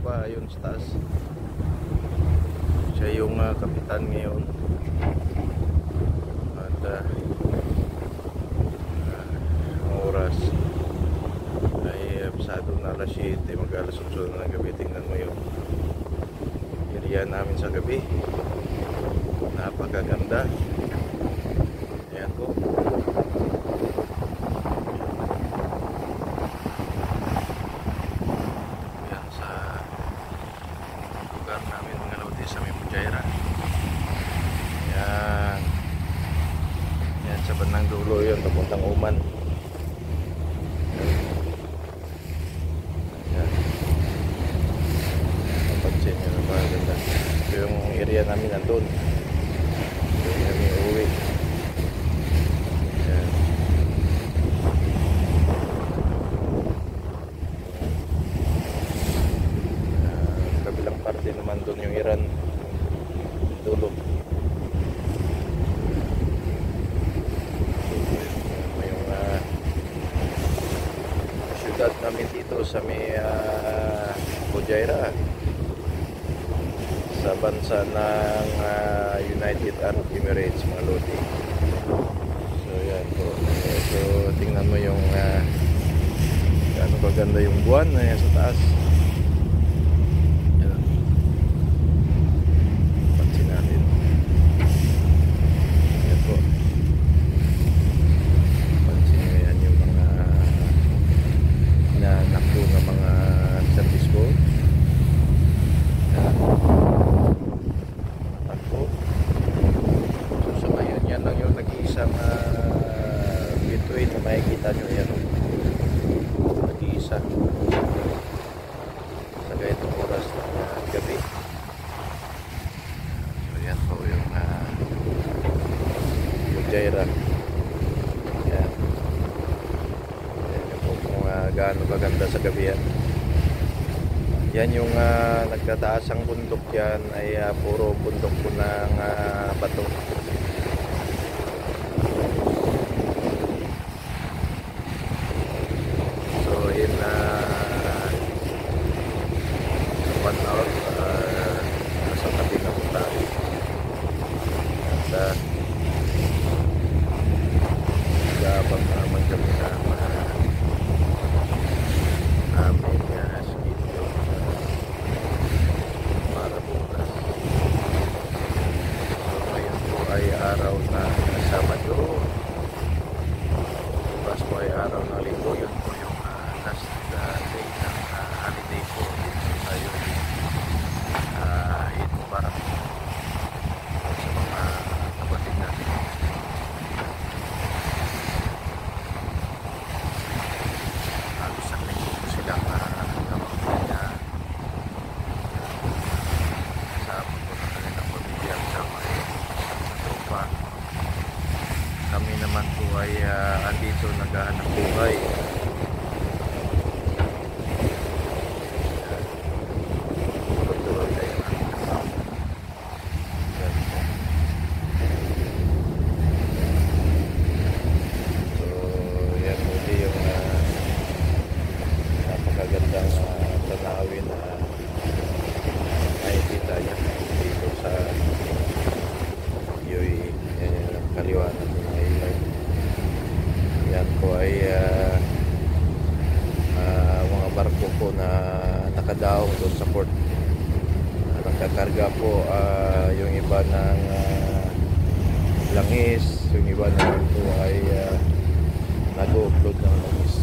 pa yun sa taas. Siya yung ah, kapitan ngayon. At ah, ang oras ay uh, pasado na alas 7, mag alas 8 na ng gabi. Tingnan mo yung area namin sa gabi. Napakaganda. Ayan po. Yan sa lugar namin mga lodi sa Mimujaira. Yan. Yan sa bandang dulo yun, papuntang Uman. Yan. Napansin nyo na mga ganda. Ito yung area namin nandun. Yung kami uwi. Yan. Ah, kabilang parte naman doon yung Iran dulo ah, namin dito sa may uh, Bujaira sa bansa ng ah, United Arab Emirates mga lodi. So yan po. So tingnan mo yung uh, gaano kaganda yung buwan na yan sa taas yan pansin natin yan po pansin nyo yan yung mga inanak ko ng mga service boat yan takbo so sa ngayon yan lang yung nag-iisang uh, between makikita nyo yan nag-iisa sa ganitong oras ng uh, gabi. So yan po yung uh, Jaira. Yan yan yung po kung uh, gaano maganda sa gabi yan yan yung uh, nagtataas ang bundok. Yan ay ah, puro bundok po ng ah, bato so in uh, one hour uh, nasa tabi na po tayo at uh, gabang naman kami na uh, aming uh, schedule para bukas so ngayon po ay araw na Sabado bukas po ay araw ng linggo yun po yung uh, last uh, day ng uh, holiday po dito tayo uh, Eid Mubarak sa mga kapatid natin halos sa linggo po silang uh, kapatid na kasama po ng kanilang pamilya sa mga tropa kami naman po ay uh, andito naghahanap buhay po ay uh, uh, mga barko po na nakadaong doon sa port uh, nagkakarga po uh, yung iba ng uh, langis yung iba naman po ay uh, nag-upload ng langis.